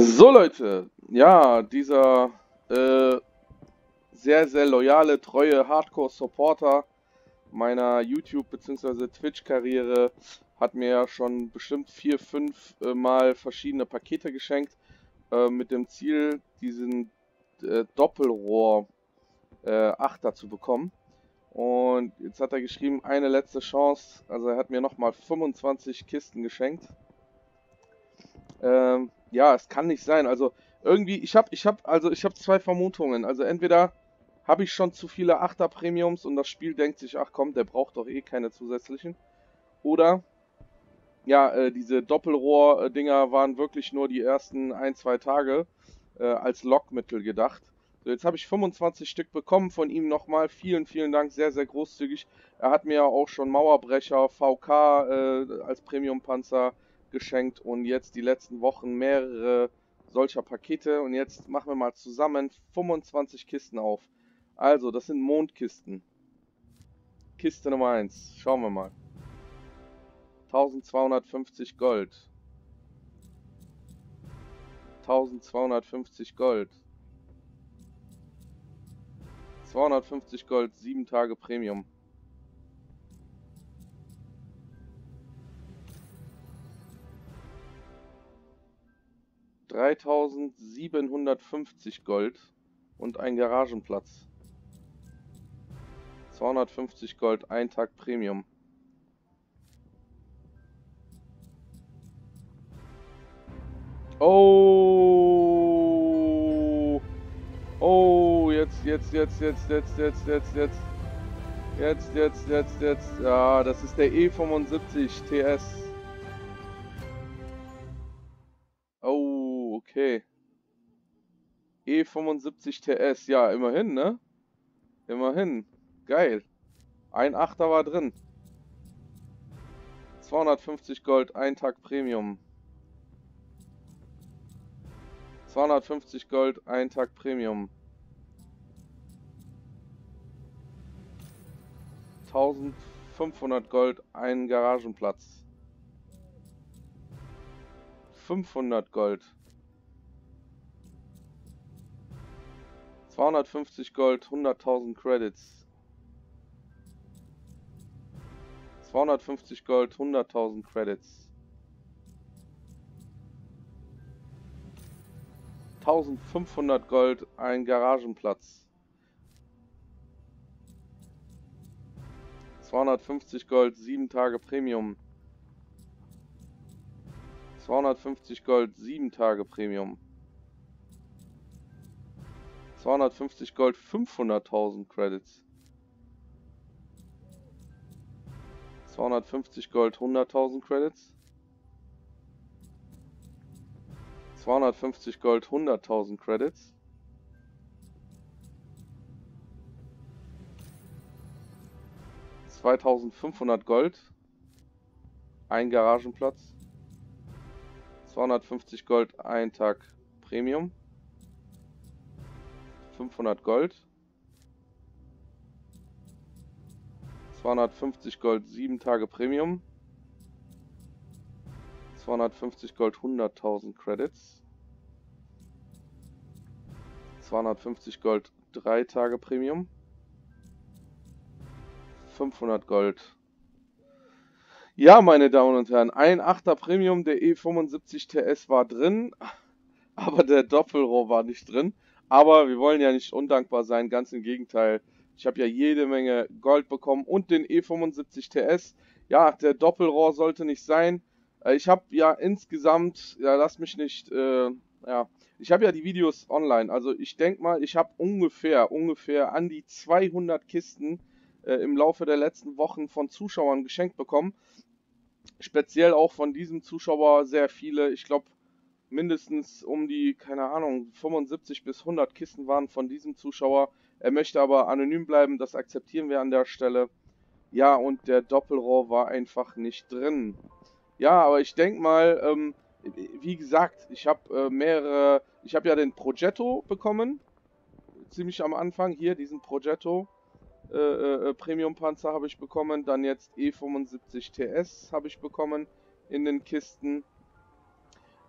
So Leute, ja, dieser äh, sehr, sehr loyale, treue Hardcore-Supporter meiner YouTube- bzw. Twitch-Karriere hat mir ja schon bestimmt vier, fünf äh, Mal verschiedene Pakete geschenkt, äh, mit dem Ziel, diesen äh, Doppelrohr äh, zu bekommen. Und jetzt hat er geschrieben, eine letzte Chance, also er hat mir nochmal 25 Kisten geschenkt. Ähm, ja, es kann nicht sein. Also irgendwie, ich habe, ich habe, also ich habe zwei Vermutungen. Also entweder habe ich schon zu viele Achter Premiums und das Spiel denkt sich, ach komm, der braucht doch eh keine zusätzlichen. Oder ja, äh, diese Doppelrohr-Dinger waren wirklich nur die ersten ein, zwei Tage äh, als Lockmittel gedacht. So, jetzt habe ich 25 Stück bekommen von ihm nochmal. Vielen, vielen Dank, sehr, sehr großzügig. Er hat mir auch schon Mauerbrecher, VK äh, als Premium-Panzer geschenkt und jetzt die letzten Wochen mehrere solcher Pakete. Und jetzt machen wir mal zusammen 25 Kisten auf. Also, das sind Mondkisten. Kiste Nummer 1. Schauen wir mal. 1250 Gold. 1250 Gold. 250 Gold, 7 Tage Premium. Dreitausendsiebenhundertfünfzig Gold und ein Garagenplatz. 250 Gold, ein Tag Premium. Oh! Oh, jetzt, jetzt, jetzt, jetzt, jetzt, jetzt, jetzt, jetzt. Jetzt, jetzt, jetzt, jetzt. Ja, das ist der E75 TS. E75 TS, ja, immerhin, ne? Immerhin. Geil. Ein Achter war drin. 250 Gold, ein Tag Premium. 250 Gold, ein Tag Premium. 1500 Gold, ein Garagenplatz. 500 Gold. 250 Gold, 100.000 Credits. 250 Gold, 100.000 Credits. 1500 Gold, ein Garagenplatz. 250 Gold, 7 Tage Premium. 250 Gold, 7 Tage Premium. 250 Gold, 500.000 Credits. 250 Gold, 100.000 Credits. 250 Gold, 100.000 Credits. Zweitausendfünfhundert Gold. Ein Garagenplatz. 250 Gold, ein Tag Premium. 500 Gold. 250 Gold, 7 Tage Premium. 250 Gold, 100.000 Credits. 250 Gold, 3 Tage Premium. 500 Gold. Ja, meine Damen und Herren, ein 8er Premium der E75 TS war drin, aber der Doppelrohr war nicht drin. Aber wir wollen ja nicht undankbar sein, ganz im Gegenteil. Ich habe ja jede Menge Gold bekommen und den E75 TS. Ja, der Doppelrohr sollte nicht sein. Äh, ich habe ja insgesamt, ja, lass mich nicht, äh, ja, ich habe ja die Videos online. Also ich denke mal, ich habe ungefähr, ungefähr an die 200 Kisten äh, im Laufe der letzten Wochen von Zuschauern geschenkt bekommen. Speziell auch von diesem Zuschauer sehr viele. Ich glaube, mindestens um die, keine Ahnung, 75 bis 100 Kisten waren von diesem Zuschauer. Er möchte aber anonym bleiben, das akzeptieren wir an der Stelle. Ja, und der Doppelrohr war einfach nicht drin. Ja, aber ich denke mal, ähm, wie gesagt, ich habe äh, mehrere, ich habe ja den Progetto bekommen, ziemlich am Anfang hier, diesen Progetto. Äh, äh, Premium Panzer habe ich bekommen, dann jetzt E75 TS habe ich bekommen in den Kisten.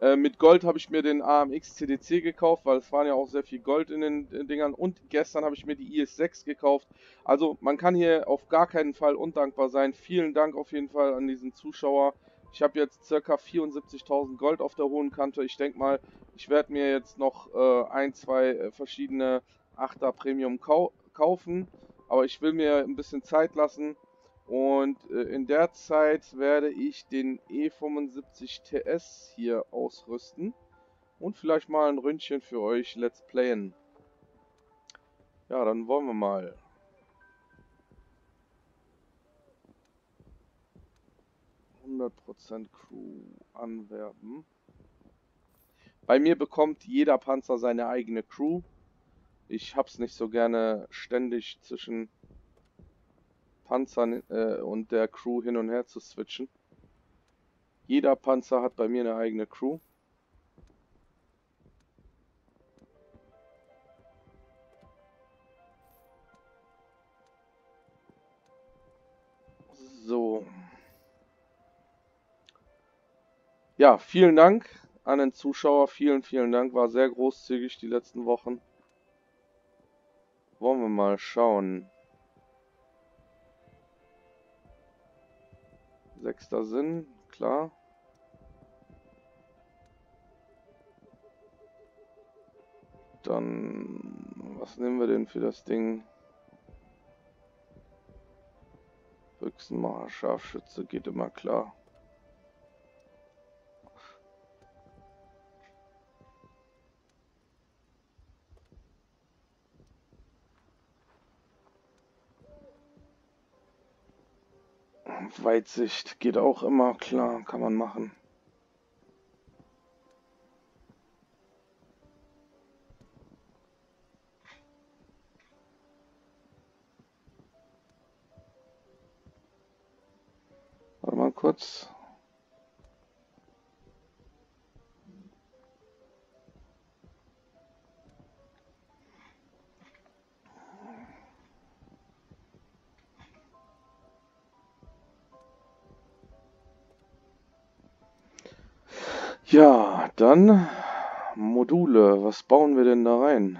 Äh, mit Gold habe ich mir den AMX CDC gekauft, weil es waren ja auch sehr viel Gold in den, in den Dingern. Und gestern habe ich mir die IS-6 gekauft. Also man kann hier auf gar keinen Fall undankbar sein. Vielen Dank auf jeden Fall an diesen Zuschauer. Ich habe jetzt ca. 74.000 Gold auf der hohen Kante. Ich denke mal, ich werde mir jetzt noch äh, ein, zwei äh, verschiedene 8er Premium kau kaufen. Aber ich will mir ein bisschen Zeit lassen. Und äh, in der Zeit werde ich den E75 TS hier ausrüsten. Und vielleicht mal ein Ründchen für euch Let's Playen. Ja, dann wollen wir mal. 100% Crew anwerben. Bei mir bekommt jeder Panzer seine eigene Crew. Ich hab's nicht so gerne ständig zwischen Panzern äh, und der Crew hin und her zu switchen. Jeder Panzer hat bei mir eine eigene Crew. So. Ja, vielen Dank an den Zuschauer. Vielen, vielen Dank. War sehr großzügig die letzten Wochen. Wollen wir mal schauen. Sechster Sinn, klar. Dann, was nehmen wir denn für das Ding? Büchsenmacher, Scharfschütze, geht immer klar. Weitsicht geht auch immer, klar, kann man machen. Warte mal kurz. Ja, dann Module. Was bauen wir denn da rein?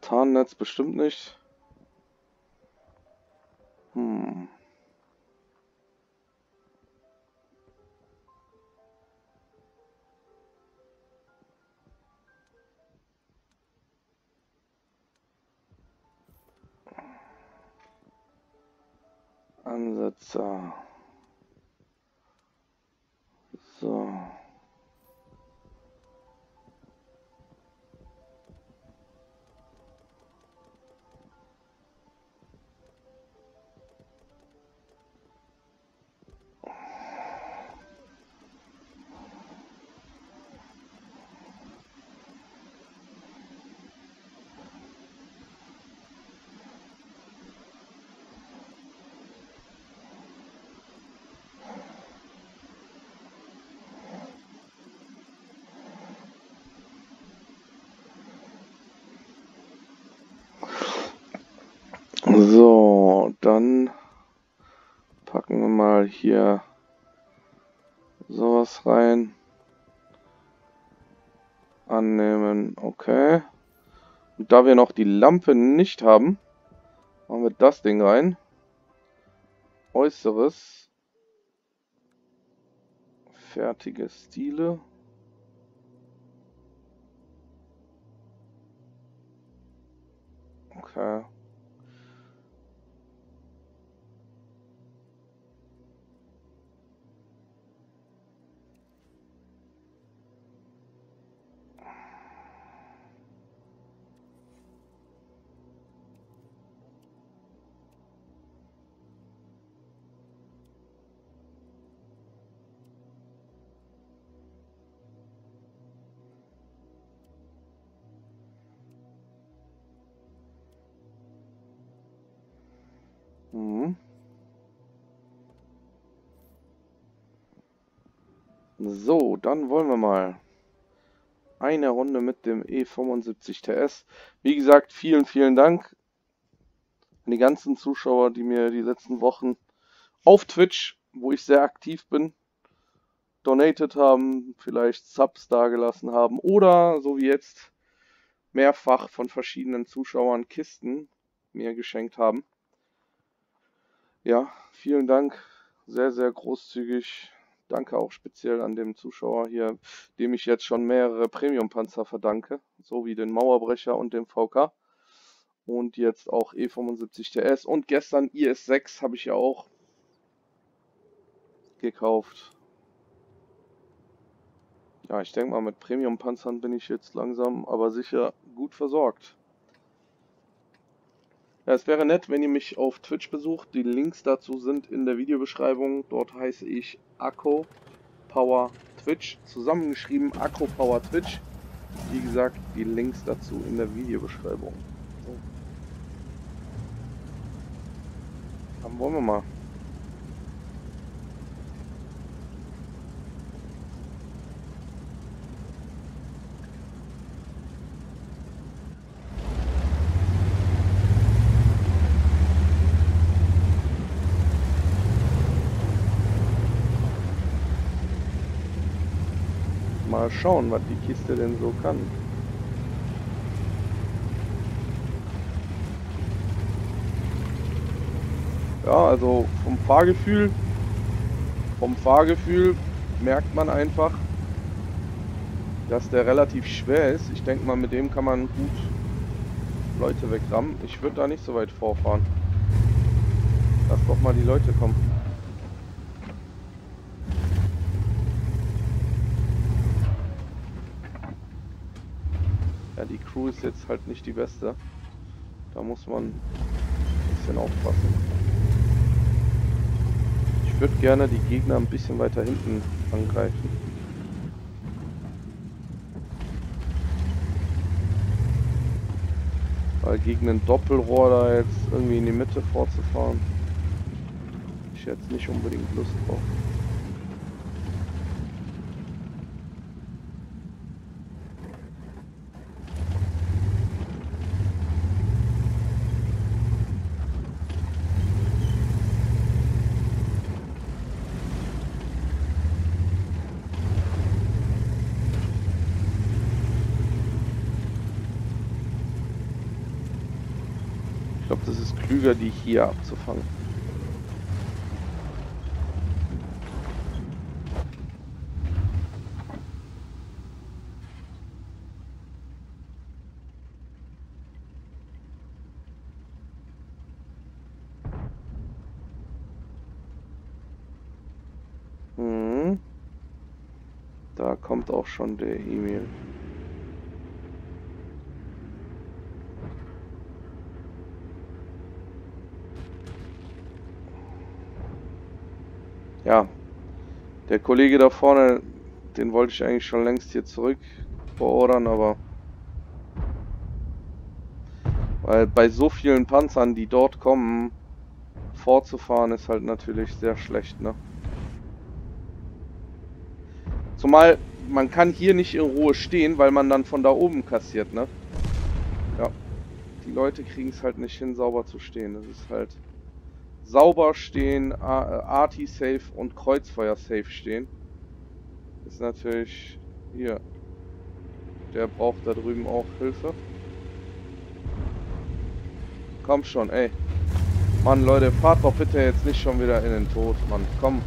Tarnnetz bestimmt nicht. So, dann packen wir mal hier sowas rein. Annehmen, okay. Und da wir noch die Lampe nicht haben, machen wir das Ding rein. Äußeres. Fertige Stile. Okay. So, dann wollen wir mal. eine Runde mit dem E75 TS. Wie gesagt, vielen, vielen Dank an die ganzen Zuschauer, die mir die letzten Wochen auf Twitch, wo ich sehr aktiv bin, donated haben, vielleicht Subs dagelassen haben oder so wie jetzt mehrfach von verschiedenen Zuschauern Kisten mir geschenkt haben. Ja, vielen Dank, sehr, sehr großzügig. Danke auch speziell an dem Zuschauer hier, dem ich jetzt schon mehrere Premium-Panzer verdanke, so wie den Mauerbrecher und dem VK. Und jetzt auch E75 TS. Und gestern IS-6 habe ich ja auch gekauft. Ja, ich denke mal, mit Premium-Panzern bin ich jetzt langsam, aber sicher gut versorgt. Ja, es wäre nett, wenn ihr mich auf Twitch besucht. Die Links dazu sind in der Videobeschreibung. Dort heiße ich Akko Power Twitch. Zusammengeschrieben Akko Power Twitch. Wie gesagt, die Links dazu in der Videobeschreibung. So. Dann wollen wir mal. Mal schauen, was die Kiste denn so kann. Ja, also vom Fahrgefühl, vom Fahrgefühl merkt man einfach, dass der relativ schwer ist. Ich denke mal, mit dem kann man gut Leute wegrammen. Ich würde da nicht so weit vorfahren. Lass doch mal die Leute kommen. Ja, die Crew ist jetzt halt nicht die beste. Da muss man ein bisschen aufpassen. Ich würde gerne die Gegner ein bisschen weiter hinten angreifen. Weil gegen ein Doppelrohr da jetzt irgendwie in die Mitte vorzufahren, ich jetzt nicht unbedingt Lust drauf. glaube, das ist klüger, die hier abzufangen. Hm. Da kommt auch schon der E-Mail. Ja, der Kollege da vorne, den wollte ich eigentlich schon längst hier zurück beordern, aber weil bei so vielen Panzern, die dort kommen, vorzufahren ist halt natürlich sehr schlecht, ne? Zumal man kann hier nicht in Ruhe stehen, weil man dann von da oben kassiert, ne? Ja. Die Leute kriegen es halt nicht hin, sauber zu stehen. Das ist halt sauber stehen, Arti safe und Kreuzfeuer safe stehen. Ist natürlich hier. Der braucht da drüben auch Hilfe. Komm schon, ey. Mann, Leute, fahrt doch bitte jetzt nicht schon wieder in den Tod, Mann. Komm.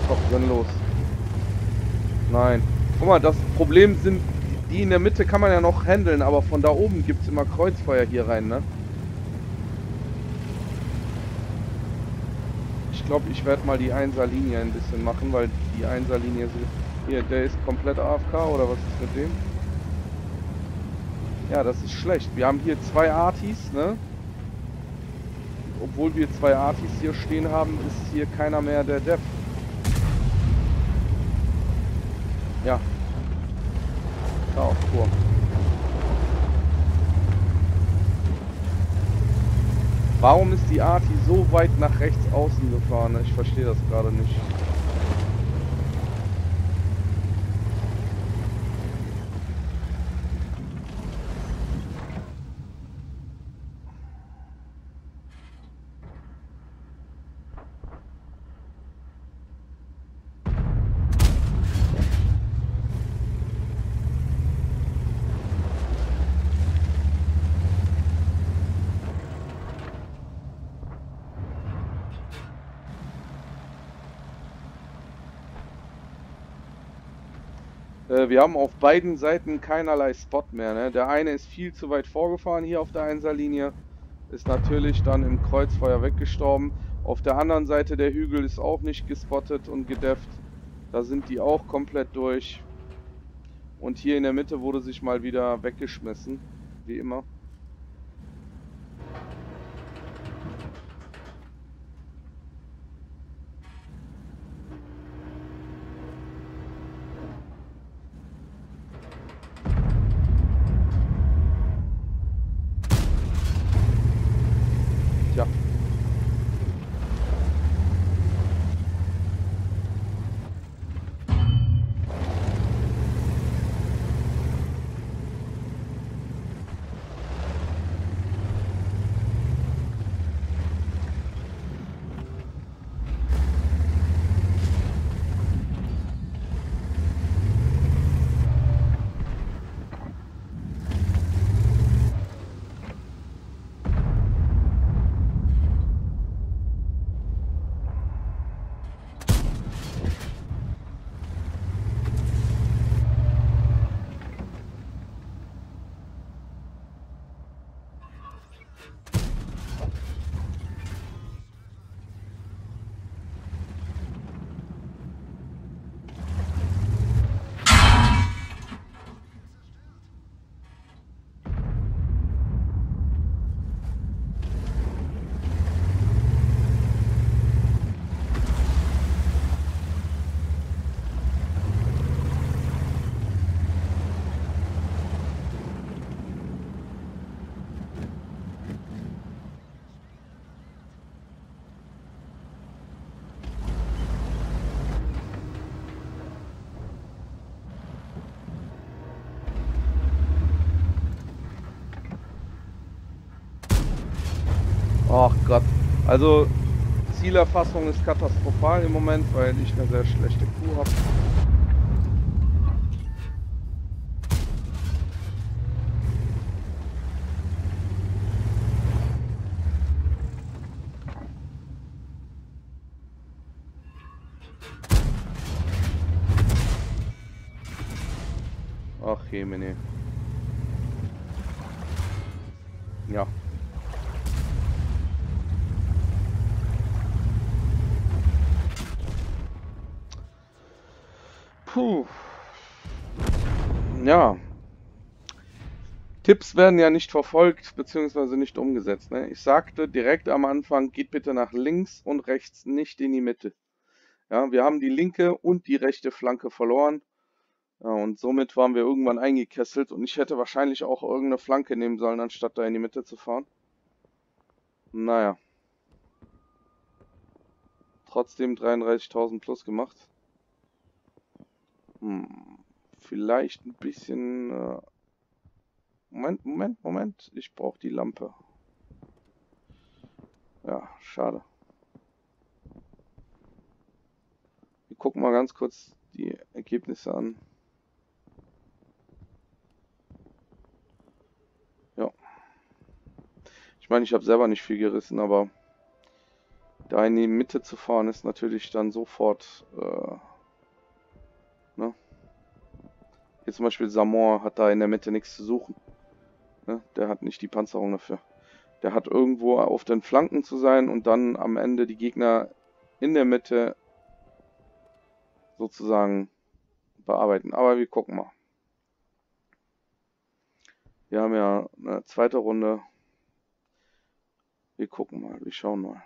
Ist doch sinnlos. Nein. Guck mal, das Problem sind, die in der Mitte kann man ja noch handeln, aber von da oben gibt es immer Kreuzfeuer hier rein, ne? Ich glaube, ich werde mal die 1er Linie ein bisschen machen, weil die 1er Linie hier, der ist komplett AFK oder was ist mit dem? Ja, das ist schlecht. Wir haben hier zwei Artis, ne? Obwohl wir zwei Artis hier stehen haben, ist hier keiner mehr der Dev. Ja. Da auf Tour. Warum ist die Arti so weit nach rechts außen gefahren? Ich verstehe das gerade nicht. Wir haben auf beiden Seiten keinerlei Spot mehr. Ne? Der eine ist viel zu weit vorgefahren hier auf der Einserlinie. Ist natürlich dann im Kreuzfeuer weggestorben. Auf der anderen Seite der Hügel ist auch nicht gespottet und gedefft. Da sind die auch komplett durch. Und hier in der Mitte wurde sich mal wieder weggeschmissen. Wie immer. Ach Gott. Also Zielerfassung ist katastrophal im Moment, weil ich eine sehr schlechte Kuh habe. Tipps werden ja nicht verfolgt bzw. nicht umgesetzt. Ne? Ich sagte direkt am Anfang, geht bitte nach links und rechts, nicht in die Mitte. Ja, wir haben die linke und die rechte Flanke verloren. Ja, und somit waren wir irgendwann eingekesselt und ich hätte wahrscheinlich auch irgendeine Flanke nehmen sollen, anstatt da in die Mitte zu fahren. Naja. Trotzdem 33.000 plus gemacht. Hm, vielleicht ein bisschen... Äh Moment, Moment, Moment. Ich brauche die Lampe. Ja, schade. Wir gucken mal ganz kurz die Ergebnisse an. Ja. Ich meine, ich habe selber nicht viel gerissen, aber da in die Mitte zu fahren ist natürlich dann sofort... Äh, Ne? Hier zum Beispiel Samor hat da in der Mitte nichts zu suchen. Ne? Der hat nicht die Panzerung dafür. Der hat irgendwo auf den Flanken zu sein und dann am Ende die Gegner in der Mitte sozusagen bearbeiten. Aber wir gucken mal. Wir haben ja eine zweite Runde. Wir gucken mal, wir schauen mal.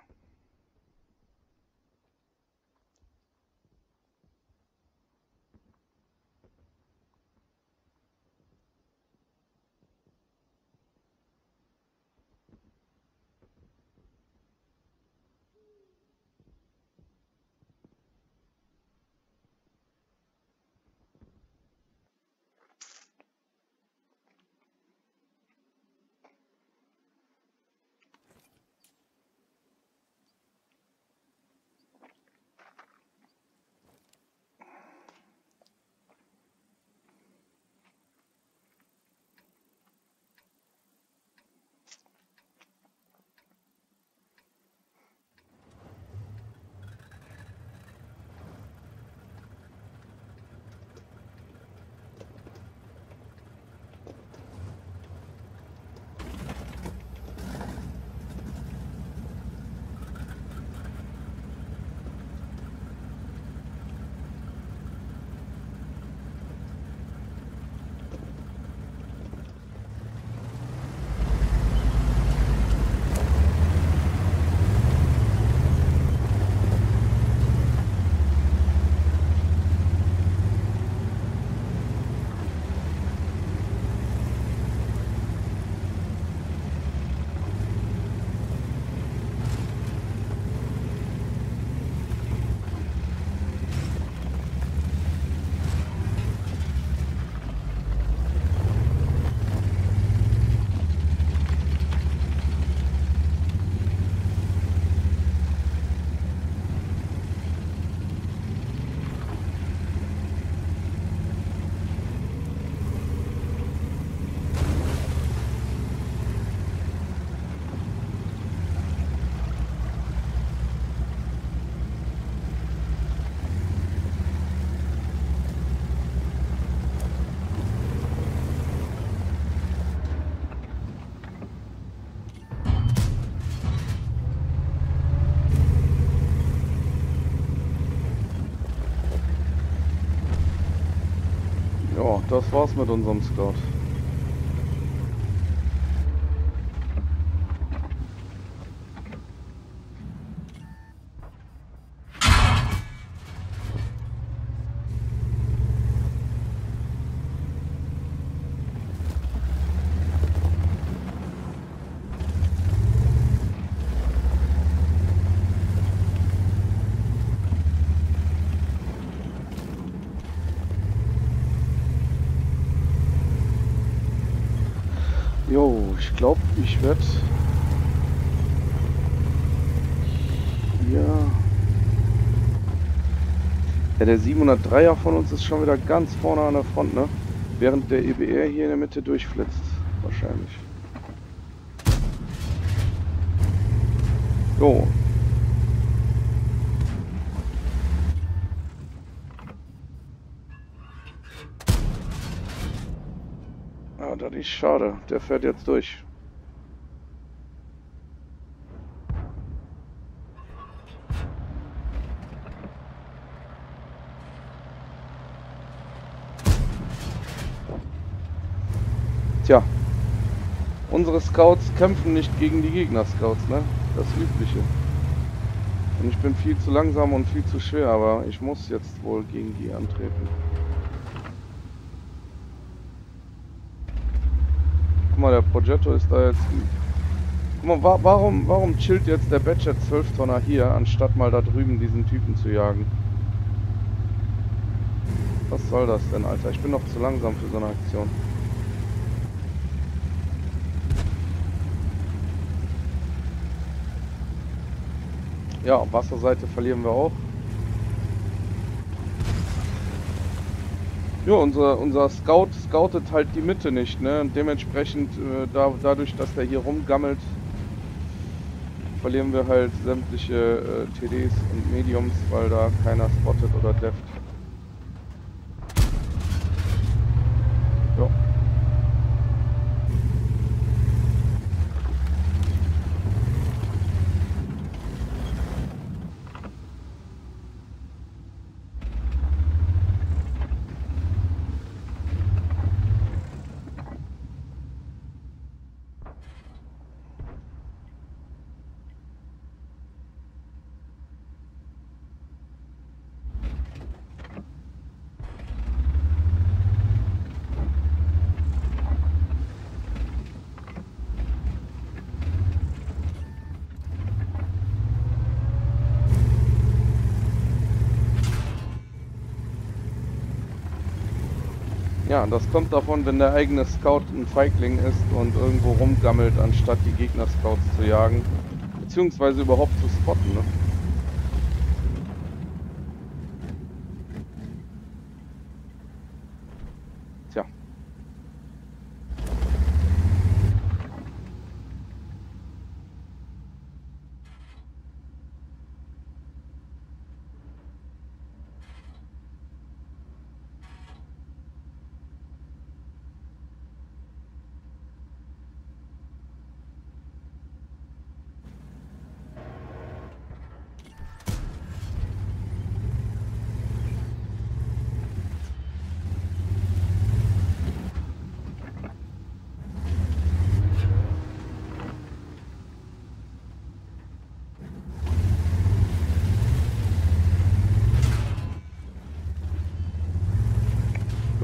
Das war's mit unserem Scout. Jo, ich ich werde hier... Ja, der 703er von uns ist schon wieder ganz vorne an der Front, ne? Während der EBR hier in der Mitte durchflitzt, wahrscheinlich. Jo. Ah, das ist schade. Der fährt jetzt durch. Unsere Scouts kämpfen nicht gegen die Gegner-Scouts, ne? Das Übliche. Und ich bin viel zu langsam und viel zu schwer, aber ich muss jetzt wohl gegen die antreten. Guck mal, der Progetto ist da jetzt... Guck mal, wa warum, warum chillt jetzt der Badger 12 Tonner hier, anstatt mal da drüben diesen Typen zu jagen? Was soll das denn, Alter? Ich bin noch zu langsam für so eine Aktion. Ja, Wasserseite verlieren wir auch. Ja, unser, unser Scout scoutet halt die Mitte nicht, ne? Und dementsprechend, äh, da, dadurch, dass der hier rumgammelt, verlieren wir halt sämtliche äh, TDs und Mediums, weil da keiner spottet oder deft. Ja. Ja, das kommt davon, wenn der eigene Scout ein Feigling ist und irgendwo rumgammelt, anstatt die Gegner-Scouts zu jagen. Beziehungsweise überhaupt zu spotten, ne?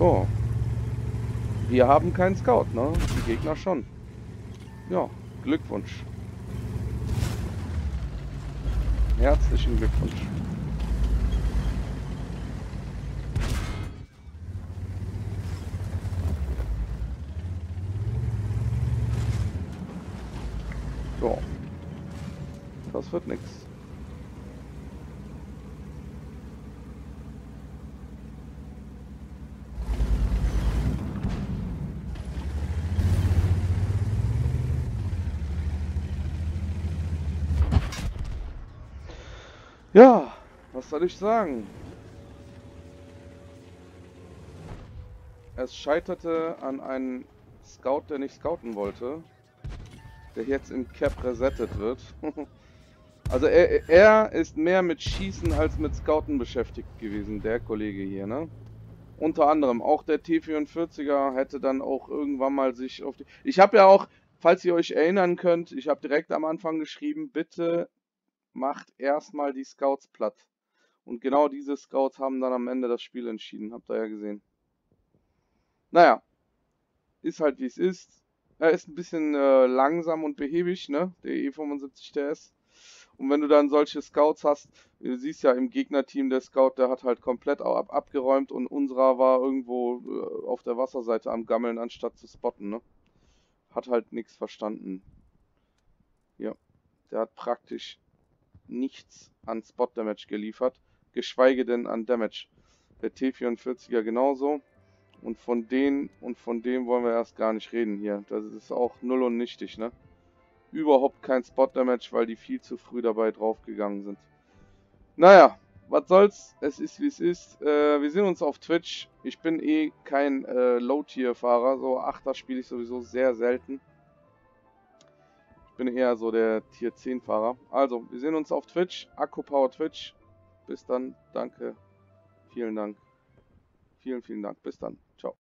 So. Wir haben keinen Scout, ne? Die Gegner schon. Ja, Glückwunsch. Herzlichen Glückwunsch. So. Das wird nichts. Ja, was soll ich sagen? Es scheiterte an einem Scout, der nicht scouten wollte, der jetzt im Cap resettet wird. also er, er ist mehr mit Schießen als mit Scouten beschäftigt gewesen, der Kollege hier, ne? Unter anderem auch der T44er hätte dann auch irgendwann mal sich auf die... Ich habe ja auch, falls ihr euch erinnern könnt, ich habe direkt am Anfang geschrieben, bitte macht erstmal die Scouts platt. Und genau diese Scouts haben dann am Ende das Spiel entschieden, habt ihr ja gesehen. Naja, ist halt wie es ist. Er ist ein bisschen äh, langsam und behäbig, ne? Der E75 TS. Und wenn du dann solche Scouts hast, du siehst ja im Gegnerteam der Scout, der hat halt komplett ab abgeräumt und unserer war irgendwo äh, auf der Wasserseite am Gammeln, anstatt zu spotten, ne? Hat halt nichts verstanden. Ja, der hat praktisch nichts an Spot Damage geliefert, geschweige denn an Damage. Der T44er genauso. Und von denen und von dem wollen wir erst gar nicht reden hier. Das ist auch null und nichtig, ne? Überhaupt kein Spot Damage, weil die viel zu früh dabei draufgegangen sind. Naja, was soll's. Es ist wie es ist. Äh, wir sehen uns auf Twitch. Ich bin eh kein äh, Low-Tier-Fahrer. So 8er spiele ich sowieso sehr selten. Ich bin eher so der Tier 10 Fahrer. Also, wir sehen uns auf Twitch. Akku Power Twitch. Bis dann. Danke. Vielen Dank. Vielen, vielen Dank. Bis dann. Ciao.